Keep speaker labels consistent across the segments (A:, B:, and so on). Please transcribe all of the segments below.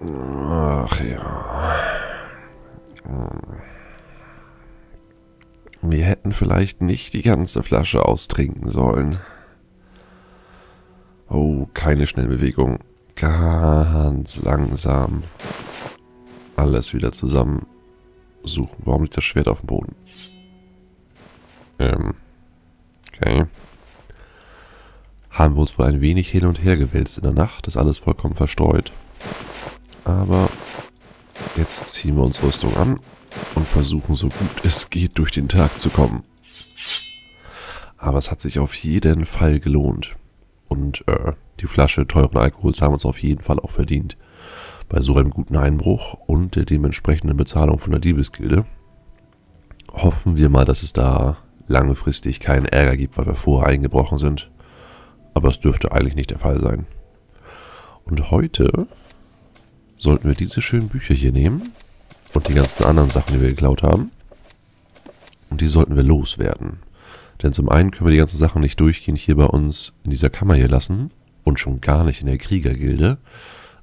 A: Ach ja. Wir hätten vielleicht nicht die ganze Flasche austrinken sollen. Oh, keine Schnellbewegung. Ganz langsam. Alles wieder zusammen suchen. Warum liegt das Schwert auf dem Boden? Ähm. Okay. Haben wir uns wohl ein wenig hin und her gewälzt in der Nacht. Ist alles vollkommen verstreut. Aber jetzt ziehen wir uns Rüstung an und versuchen so gut es geht durch den Tag zu kommen. Aber es hat sich auf jeden Fall gelohnt. Und äh, die Flasche teuren Alkohols haben uns auf jeden Fall auch verdient. Bei so einem guten Einbruch und der dementsprechenden Bezahlung von der Diebesgilde hoffen wir mal, dass es da langfristig keinen Ärger gibt, weil wir vorher eingebrochen sind. Aber es dürfte eigentlich nicht der Fall sein. Und heute sollten wir diese schönen Bücher hier nehmen und die ganzen anderen Sachen, die wir geklaut haben. Und die sollten wir loswerden. Denn zum einen können wir die ganzen Sachen nicht durchgehend hier bei uns in dieser Kammer hier lassen und schon gar nicht in der Kriegergilde.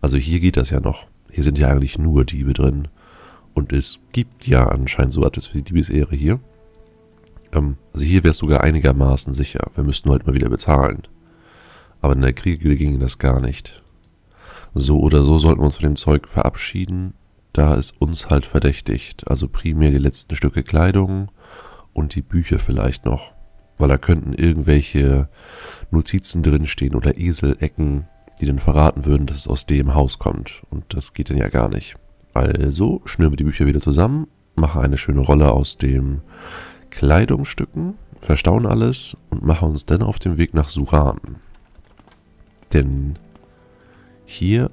A: Also hier geht das ja noch. Hier sind ja eigentlich nur Diebe drin. Und es gibt ja anscheinend so etwas wie die Diebesehre hier. Ähm, also hier wäre es sogar einigermaßen sicher. Wir müssten halt mal wieder bezahlen. Aber in der Kriegergilde ging das gar nicht. So oder so sollten wir uns von dem Zeug verabschieden, da es uns halt verdächtigt. Also primär die letzten Stücke Kleidung und die Bücher vielleicht noch. Weil da könnten irgendwelche Notizen drinstehen oder Eselecken, die dann verraten würden, dass es aus dem Haus kommt. Und das geht dann ja gar nicht. Also schnüren wir die Bücher wieder zusammen, machen eine schöne Rolle aus den Kleidungsstücken, verstauen alles und machen uns dann auf den Weg nach Suran. Denn hier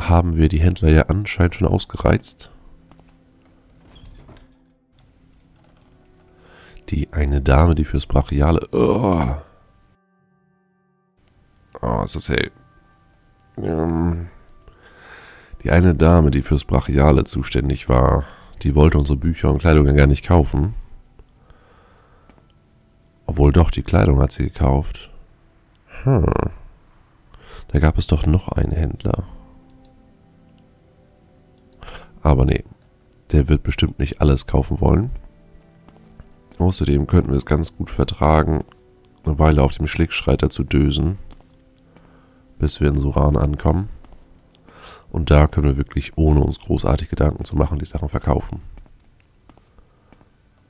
A: haben wir die Händler ja anscheinend schon ausgereizt. Die eine Dame, die fürs Brachiale... Oh, oh ist das hell. Ähm, die eine Dame, die fürs Brachiale zuständig war, die wollte unsere Bücher und Kleidung ja gar nicht kaufen. Obwohl doch, die Kleidung hat sie gekauft. Hm. Da gab es doch noch einen Händler. Aber nee, der wird bestimmt nicht alles kaufen wollen. Außerdem könnten wir es ganz gut vertragen, eine Weile auf dem Schlickschreiter zu dösen, bis wir in Suran ankommen. Und da können wir wirklich, ohne uns großartig Gedanken zu machen, die Sachen verkaufen.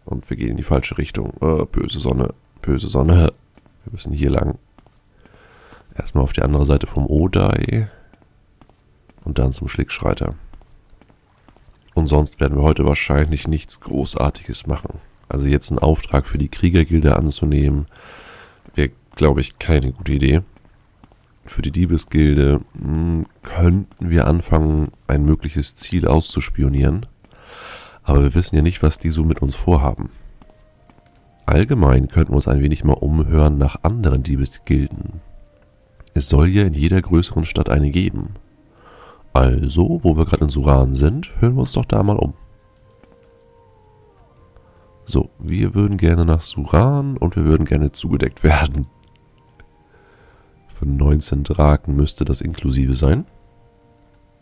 A: Und wir gehen in die falsche Richtung. Äh, böse Sonne, böse Sonne. Wir müssen hier lang. Erstmal auf die andere Seite vom Odai. Und dann zum Schlickschreiter. Und sonst werden wir heute wahrscheinlich nichts Großartiges machen. Also jetzt einen Auftrag für die Kriegergilde anzunehmen, wäre, glaube ich, keine gute Idee. Für die Diebesgilde mh, hm, könnten wir anfangen, ein mögliches Ziel auszuspionieren. Aber wir wissen ja nicht, was die so mit uns vorhaben. Allgemein könnten wir uns ein wenig mal umhören nach anderen Diebesgilden. Es soll ja in jeder größeren Stadt eine geben. Also, wo wir gerade in Suran sind, hören wir uns doch da mal um. So, wir würden gerne nach Suran und wir würden gerne zugedeckt werden. Für 19 Draken müsste das inklusive sein.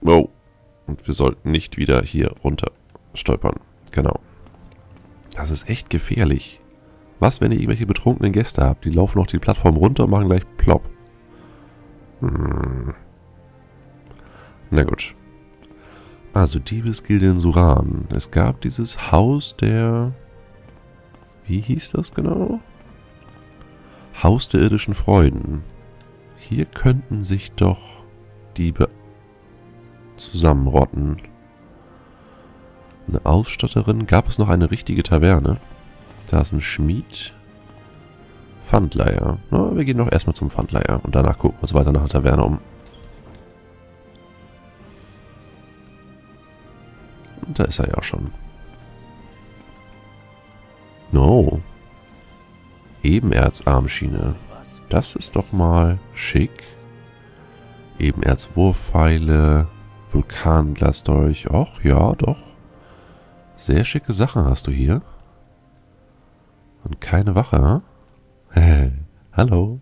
A: Oh, und wir sollten nicht wieder hier runter stolpern. Genau. Das ist echt gefährlich. Was, wenn ihr irgendwelche betrunkenen Gäste habt? Die laufen noch die Plattform runter und machen gleich plopp. Hm. Na gut. Also Diebesgilde in Suran. Es gab dieses Haus der... Wie hieß das genau? Haus der irdischen Freuden. Hier könnten sich doch Diebe zusammenrotten. Eine Ausstatterin. Gab es noch eine richtige Taverne? Da ist ein Schmied. Pfandleier. Na, wir gehen doch erstmal zum Pfandleier und danach gucken wir uns weiter nach der Taverne um. Und da ist er ja schon. No. Ebenerzarmschiene. Das ist doch mal schick. Ebenerzwurfpfeile. Vulkanglasdolch. Och, ja, doch. Sehr schicke Sachen hast du hier. Und keine Wache, hm? Hallo.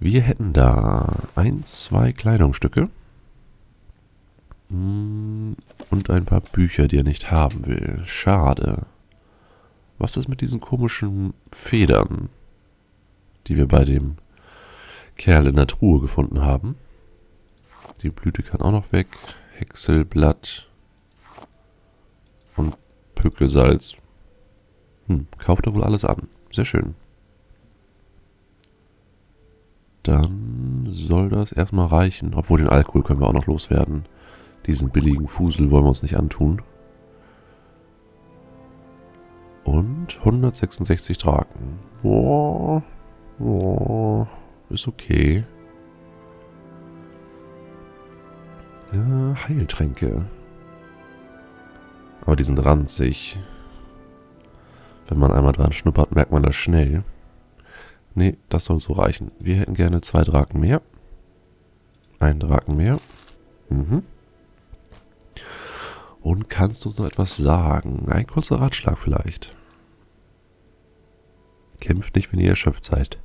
A: Wir hätten da ein, zwei Kleidungsstücke. Mm, und ein paar Bücher, die er nicht haben will. Schade. Was ist mit diesen komischen Federn, die wir bei dem Kerl in der Truhe gefunden haben? Die Blüte kann auch noch weg. Häckselblatt. Und Pückelsalz. Hm, kauft er wohl alles an. Sehr schön. Dann soll das erstmal reichen. Obwohl den Alkohol können wir auch noch loswerden. Diesen billigen Fusel wollen wir uns nicht antun. Und 166 Draken. Boah. Boah. Ist okay. Ja, Heiltränke. Aber die sind ranzig. Wenn man einmal dran schnuppert, merkt man das schnell. Nee, das soll so reichen. Wir hätten gerne zwei Draken mehr. Ein Draken mehr. Mhm. Und kannst du uns noch etwas sagen? Ein kurzer Ratschlag vielleicht. Kämpft nicht, wenn ihr erschöpft seid.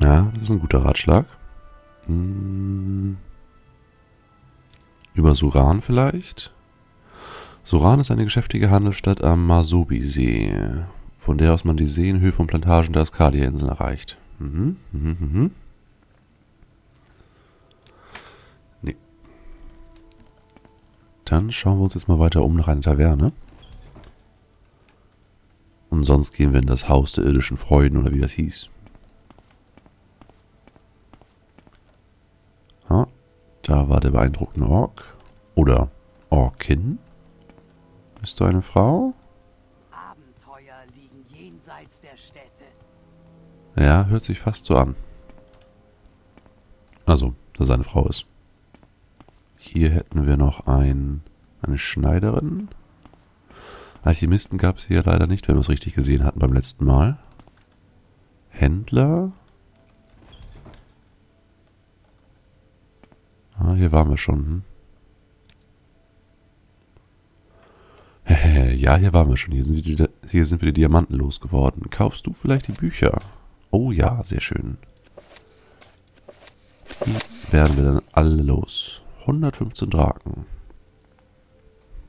A: Ja, das ist ein guter Ratschlag. Hm. Über Suran vielleicht? Suran ist eine geschäftige Handelsstadt am Masobi-See, von der aus man die Seen, Höfe und Plantagen der Askadia-Inseln erreicht. Mhm, mhm, mhm. Nee. Dann schauen wir uns jetzt mal weiter um nach einer Taverne. Und sonst gehen wir in das Haus der irdischen Freuden oder wie das hieß. Ha, da war der beeindruckende Ork. Oder Orkin. Bist du eine Frau? Ja, hört sich fast so an. Also, dass er eine Frau ist. Hier hätten wir noch ein, eine Schneiderin. Alchemisten gab es hier leider nicht, wenn wir es richtig gesehen hatten beim letzten Mal. Händler. Ah, hier waren wir schon. Hm? Ja, hier waren wir schon. Hier sind, die, hier sind wir die Diamanten losgeworden. Kaufst du vielleicht die Bücher? Oh ja, sehr schön. Die werden wir dann alle los. 115 Draken.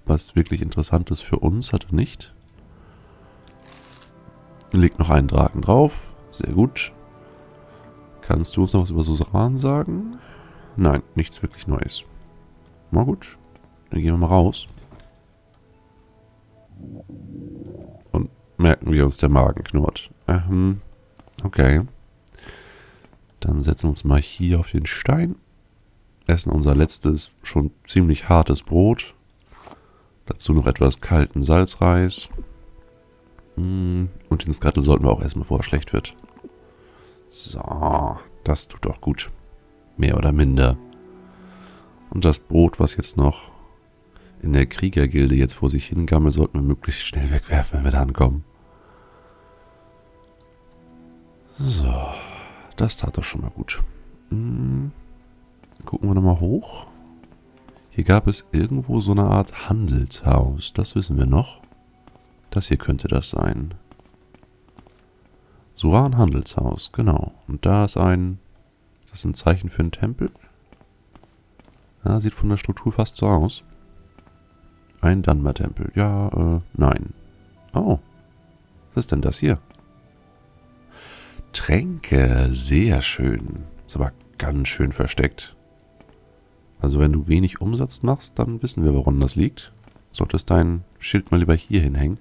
A: Was wirklich Interessantes für uns hat er nicht. Legt noch einen Draken drauf. Sehr gut. Kannst du uns noch was über Susan sagen? Nein, nichts wirklich Neues. Na gut. Dann gehen wir mal raus. Merken, wie uns der Magen knurrt. Ähm, okay. Dann setzen wir uns mal hier auf den Stein. Essen unser letztes, schon ziemlich hartes Brot. Dazu noch etwas kalten Salzreis. Hm, und den Skattel sollten wir auch essen, bevor er schlecht wird. So, das tut doch gut. Mehr oder minder. Und das Brot, was jetzt noch in der Kriegergilde jetzt vor sich hingammelt, sollten wir möglichst schnell wegwerfen, wenn wir da ankommen. So, das tat doch schon mal gut. Hm, gucken wir nochmal hoch. Hier gab es irgendwo so eine Art Handelshaus. Das wissen wir noch. Das hier könnte das sein. Suran Handelshaus, genau. Und da ist ein... Ist das ein Zeichen für einen Tempel? Ja, sieht von der Struktur fast so aus. Ein Danma-Tempel. Ja, äh, nein. Oh. Was ist denn das hier? Tränke. Sehr schön. Ist aber ganz schön versteckt. Also wenn du wenig Umsatz machst, dann wissen wir, woran das liegt. Solltest dein Schild mal lieber hier hinhängen.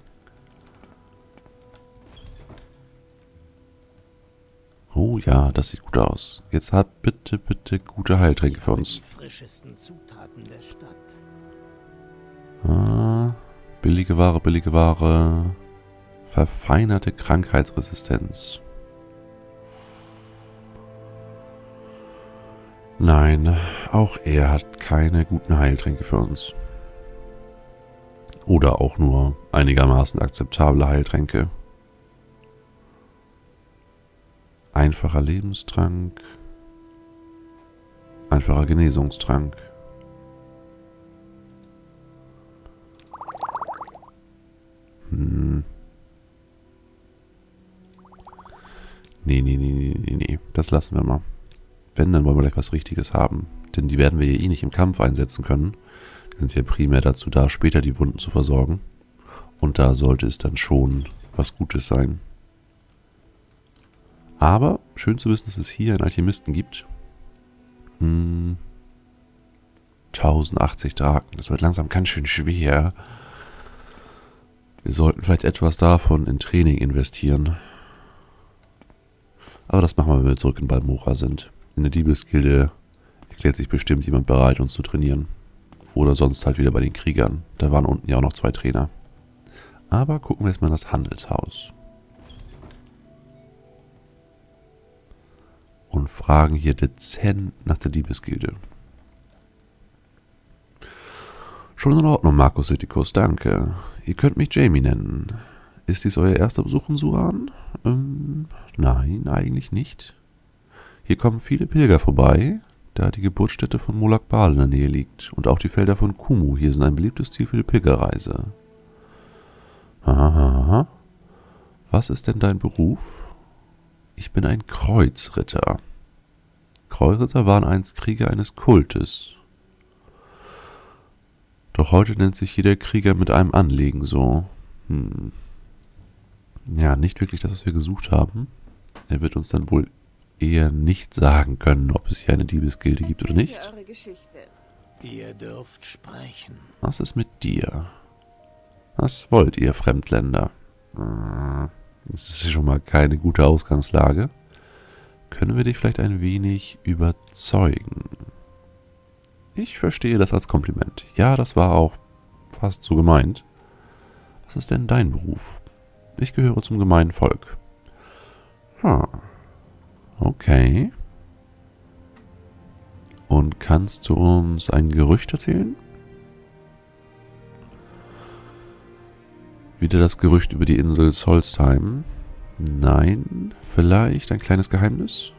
A: Oh ja, das sieht gut aus. Jetzt hat bitte, bitte gute Heiltränke für uns. Ah, billige Ware, billige Ware. Verfeinerte Krankheitsresistenz. Nein, auch er hat keine guten Heiltränke für uns. Oder auch nur einigermaßen akzeptable Heiltränke. Einfacher Lebenstrank. Einfacher Genesungstrank. Hm. Nee, nee, nee, nee, nee, nee. Das lassen wir mal. Wenn, dann wollen wir gleich was Richtiges haben. Denn die werden wir ja eh nicht im Kampf einsetzen können. Die sind ja primär dazu da, später die Wunden zu versorgen. Und da sollte es dann schon was Gutes sein. Aber schön zu wissen, dass es hier einen Alchemisten gibt. Hm. 1080 Draken. Das wird langsam ganz schön schwer. Wir sollten vielleicht etwas davon in Training investieren. Aber das machen wir, wenn wir zurück in Balmora sind. In der Diebesgilde erklärt sich bestimmt jemand bereit, uns zu trainieren. Oder sonst halt wieder bei den Kriegern. Da waren unten ja auch noch zwei Trainer. Aber gucken wir erstmal in das Handelshaus. Und fragen hier dezent nach der Diebesgilde. Schon in Ordnung, Markus Sytikus, danke. Ihr könnt mich Jamie nennen. Ist dies euer erster Besuch in Suran? Ähm, nein, eigentlich nicht. Hier kommen viele Pilger vorbei, da die Geburtsstätte von Molak Bal in der Nähe liegt. Und auch die Felder von Kumu hier sind ein beliebtes Ziel für die Pilgerreise. Aha. Was ist denn dein Beruf? Ich bin ein Kreuzritter. Kreuzritter waren einst Krieger eines Kultes doch heute nennt sich jeder Krieger mit einem Anlegen so. Hm. Ja, nicht wirklich das, was wir gesucht haben. Er wird uns dann wohl eher nicht sagen können, ob es hier eine Diebesgilde gibt oder nicht.
B: Ihr dürft sprechen.
A: Was ist mit dir? Was wollt ihr, Fremdländer? Hm, das ist schon mal keine gute Ausgangslage. Können wir dich vielleicht ein wenig überzeugen? Ich verstehe das als Kompliment. Ja, das war auch fast so gemeint. Was ist denn dein Beruf? Ich gehöre zum gemeinen Volk. Hm. Okay. Und kannst du uns ein Gerücht erzählen? Wieder das Gerücht über die Insel Solstheim? Nein, vielleicht ein kleines Geheimnis?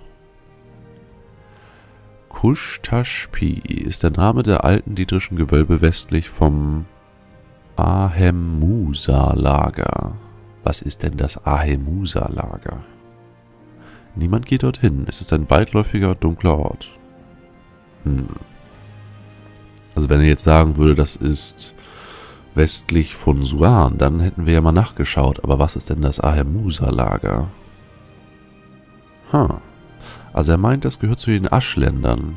A: Kush-Tashpi ist der Name der alten dietrischen Gewölbe westlich vom Ahemusa-Lager. Was ist denn das Ahemusa-Lager? Niemand geht dorthin. Es ist ein weitläufiger, dunkler Ort. Hm. Also wenn er jetzt sagen würde, das ist westlich von Suan, dann hätten wir ja mal nachgeschaut. Aber was ist denn das Ahemusa-Lager? Hm. Also er meint, das gehört zu den Aschländern.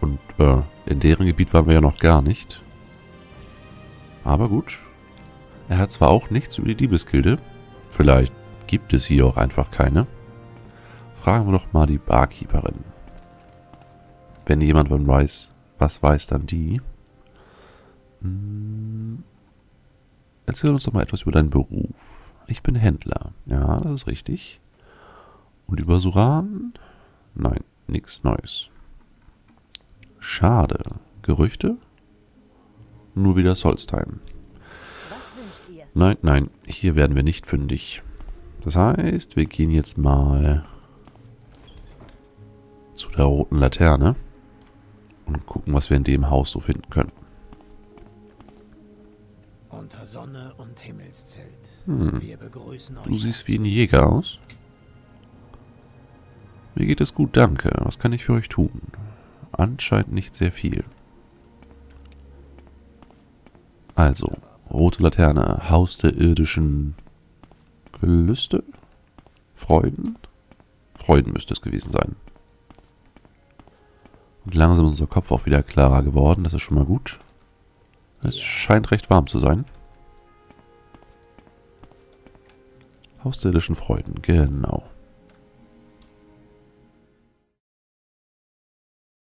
A: Und äh, in deren Gebiet waren wir ja noch gar nicht. Aber gut. Er hat zwar auch nichts über die Diebesgilde. Vielleicht gibt es hier auch einfach keine. Fragen wir doch mal die Barkeeperin. Wenn jemand von weiß, was weiß dann die? Hm. Erzähl uns doch mal etwas über deinen Beruf. Ich bin Händler. Ja, das ist richtig. Und über Suran? Nein, nichts Neues. Schade. Gerüchte? Nur wieder Solstheim. Nein, nein, hier werden wir nicht fündig. Das heißt, wir gehen jetzt mal zu der roten Laterne und gucken, was wir in dem Haus so finden können.
B: Unter Sonne und Himmelszelt.
A: Hm. Du siehst wie ein Jäger aus. Mir geht es gut, danke. Was kann ich für euch tun? Anscheinend nicht sehr viel. Also, rote Laterne, Haus der irdischen Gelüste? Freuden? Freuden müsste es gewesen sein. Langsam unser Kopf auch wieder klarer geworden, das ist schon mal gut. Es scheint recht warm zu sein. Haus der irdischen Freuden, genau.